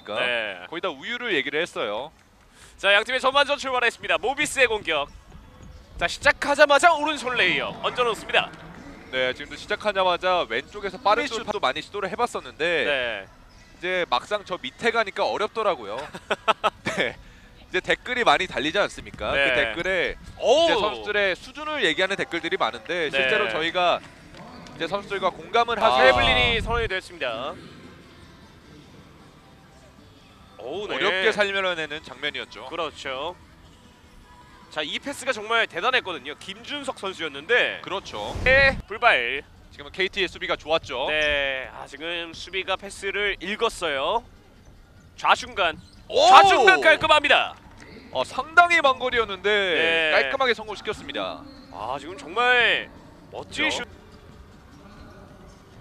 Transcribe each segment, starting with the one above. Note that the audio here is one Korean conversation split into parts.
않습니까? 네. 거의 다 우유를 얘기를 했어요. 자, 양 팀의 전반전 출발했습니다. 모비스의 공격. 자, 시작하자마자 오른손 레이업 얹어 놓습니다. 네, 지금도 시작하자마자 왼쪽에서 빠른 슛도 많이 시도를 해봤었는데 네. 이제 막상 저 밑에 가니까 어렵더라고요. 네. 이제 댓글이 많이 달리지 않습니까? 네. 그 댓글에 선수들의 수준을 얘기하는 댓글들이 많은데 실제로 네. 저희가 이제 선수들과 공감을 아, 하고 트래블링이 선언이 됐습니다. 오, 네. 어렵게 살려내는 장면이었죠. 그렇죠. 자, 이 패스가 정말 대단했거든요. 김준석 선수였는데 그렇죠. 네, 불발. 지금은 KT의 수비가 좋았죠. 네, 아 지금 수비가 패스를 읽었어요. 좌중간, 오! 좌중간 깔끔합니다. 어, 상당히 먼 거리였는데 네. 깔끔하게 성공시켰습니다. 아 지금 정말 멋진 그렇죠. 슛.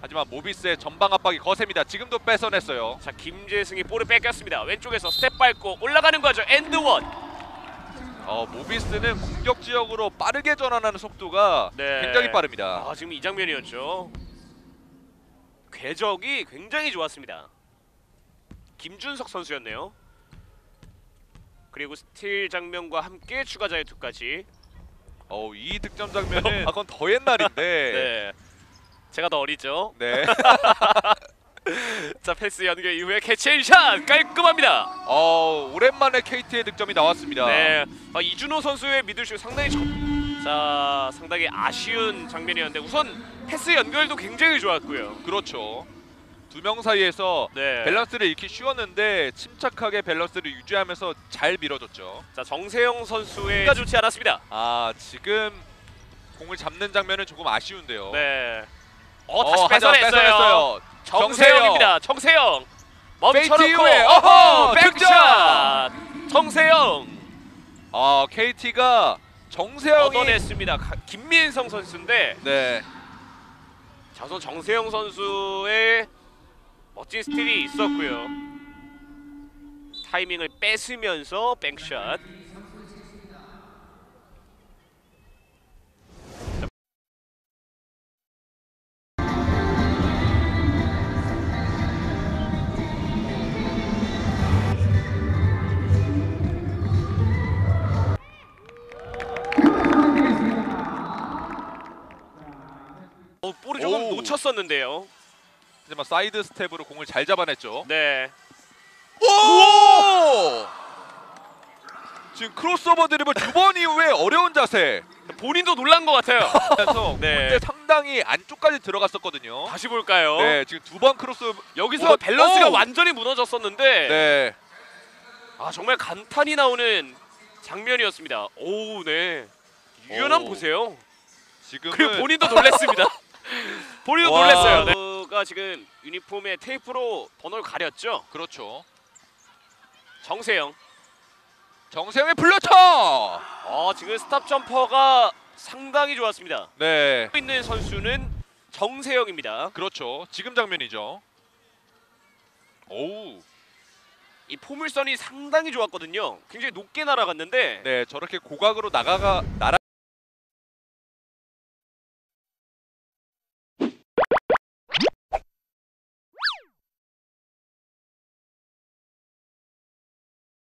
하지만 모비스의 전방 압박이 거셉니다. 지금도 뺏어냈어요. 자 김재승이 볼을 뺏겼습니다. 왼쪽에서 스텝 밟고 올라가는 거죠. And one. 어, 모비스는 공격 지역으로 빠르게 전환하는 속도가 네. 굉장히 빠릅니다. 아 지금 이 장면이었죠. 궤적이 굉장히 좋았습니다. 김준석 선수였네요. 그리고 스틸 장면과 함께 추가 자유투까지. 어, 이 득점 장면은 아, 그건 더 옛날인데. 네. 제가 더 어리죠. 네. 자 패스 연결 이후에 catch and shot 깔끔합니다. 어, 오랜만에 KT의 득점이 나왔습니다. 네, 아, 이준호 선수의 미들슛 상당히 좋... 자 상당히 아쉬운 장면이었는데 우선 패스 연결도 굉장히 좋았고요. 그렇죠. 두 명 사이에서 네. 밸런스를 잃기 쉬웠는데 침착하게 밸런스를 유지하면서 잘 밀어줬죠. 자 정세영 선수의 가 좋지 않았습니다. 아, 지금 공을 잡는 장면은 조금 아쉬운데요. 네. 어 다시 하나 뺏어냈어요. 뺏어냈어요. 정세영입니다. 정세영. 멈춰놓고 어허 백샷. 정세영 아, KT가 정세영이 얻어냈습니다. 가- 김민성 선수인데 네. 자선 정세영 선수의 멋진 스틸이 있었고요. 타이밍을 뺏으면서 백샷. 어, 볼을 조금 오. 놓쳤었는데요. 하지만 사이드 스텝으로 공을 잘 잡아냈죠. 네. 오! 지금 크로스오버 드리블 두 번 이후에 어려운 자세. 본인도 놀란 것 같아요. 그래서 네. 상당히 안쪽까지 들어갔었거든요. 다시 볼까요? 네, 지금 두 번 크로스 여기서 오, 밸런스가 오! 완전히 무너졌었는데 네. 아 정말 감탄이 나오는 장면이었습니다. 오, 네. 유연함 오. 보세요. 지금은 그리고 본인도 놀랐습니다. 와. 놀랐어요. 네. 가 지금 유니폼에 테이프로 번호를 가렸죠. 그렇죠. 정세영. 정세영의 floater. 어, 지금 stop jumper가 상당히 좋았습니다. 네. 있는 선수는 정세영입니다. 그렇죠. 지금 장면이죠. 오우. 이 포물선이 상당히 좋았거든요. 굉장히 높게 날아갔는데 네, 저렇게 고각으로 나가가 날아